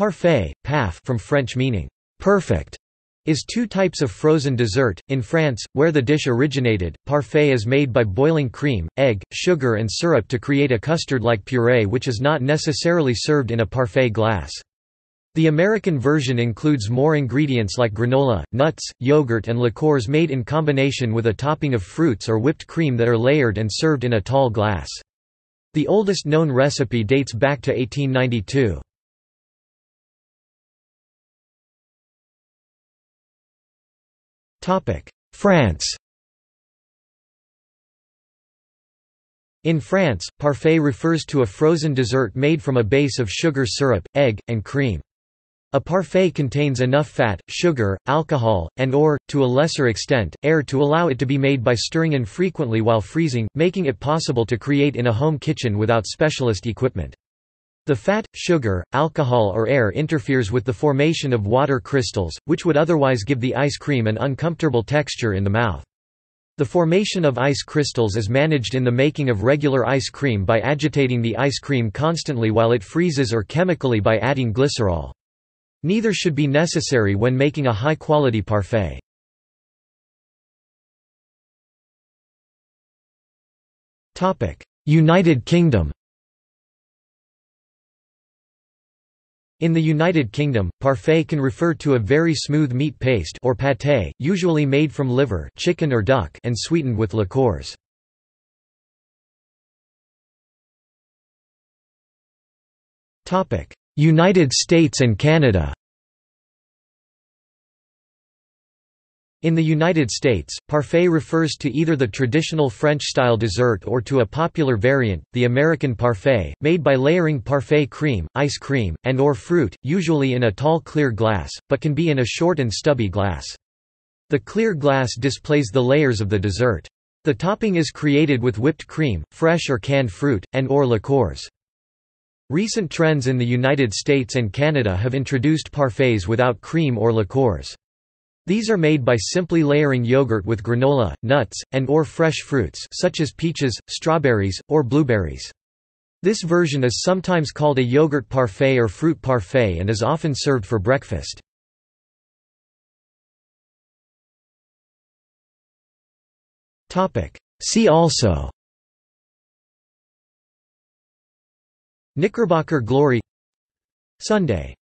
Parfait, paf from French meaning, perfect, is two types of frozen dessert. In France, where the dish originated, parfait is made by boiling cream, egg, sugar and syrup to create a custard-like puree which is not necessarily served in a parfait glass. The American version includes more ingredients like granola, nuts, yogurt and liqueurs made in combination with a topping of fruits or whipped cream that are layered and served in a tall glass. The oldest known recipe dates back to 1892. France In France, parfait refers to a frozen dessert made from a base of sugar syrup, egg, and cream. A parfait contains enough fat, sugar, alcohol, and or, to a lesser extent, air to allow it to be made by stirring infrequently while freezing, making it possible to create in a home kitchen without specialist equipment. The fat, sugar, alcohol or air interferes with the formation of water crystals, which would otherwise give the ice cream an uncomfortable texture in the mouth. The formation of ice crystals is managed in the making of regular ice cream by agitating the ice cream constantly while it freezes or chemically by adding glycerol. Neither should be necessary when making a high-quality parfait. United Kingdom In the United Kingdom, parfait can refer to a very smooth meat paste or pâté, usually made from liver chicken or, duck and sweetened with liqueurs. United States and Canada In the United States, parfait refers to either the traditional French-style dessert or to a popular variant, the American parfait, made by layering parfait cream, ice cream, and or fruit, usually in a tall clear glass, but can be in a short and stubby glass. The clear glass displays the layers of the dessert. The topping is created with whipped cream, fresh or canned fruit, and or liqueurs. Recent trends in the United States and Canada have introduced parfaits without cream or liqueurs. These are made by simply layering yogurt with granola, nuts, and or fresh fruits such as peaches, strawberries, or blueberries. This version is sometimes called a yogurt parfait or fruit parfait and is often served for breakfast. See also Knickerbocker glory Sundae